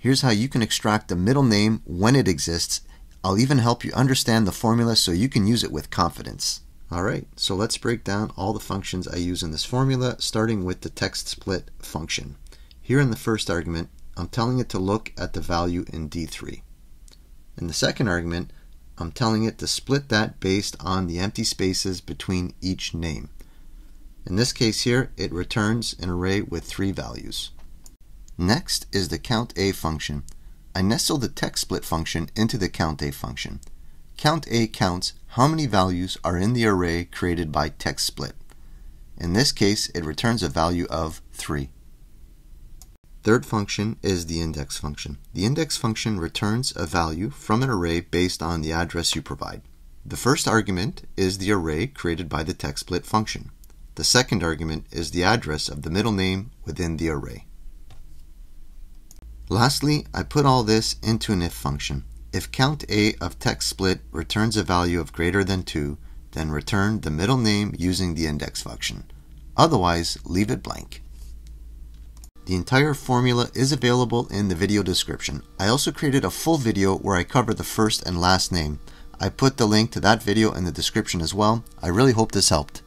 Here's how you can extract the middle name when it exists. I'll even help you understand the formula so you can use it with confidence. Alright, so let's break down all the functions I use in this formula, starting with the TEXTSPLIT function. Here in the first argument, I'm telling it to look at the value in D3. In the second argument, I'm telling it to split that based on the empty spaces between each name. In this case here, it returns an array with three values. Next is the COUNTA function. I nestle the TEXTSPLIT function into the COUNTA function. COUNTA counts how many values are in the array created by TEXTSPLIT. In this case, it returns a value of 3. Third function is the index function. The index function returns a value from an array based on the address you provide. The first argument is the array created by the TEXTSPLIT function. The second argument is the address of the middle name within the array. Lastly, I put all this into an if function. If COUNTA of TEXTSPLIT returns a value of greater than 2, then return the middle name using the index function. Otherwise, leave it blank. The entire formula is available in the video description. I also created a full video where I cover the first and last name. I put the link to that video in the description as well. I really hope this helped.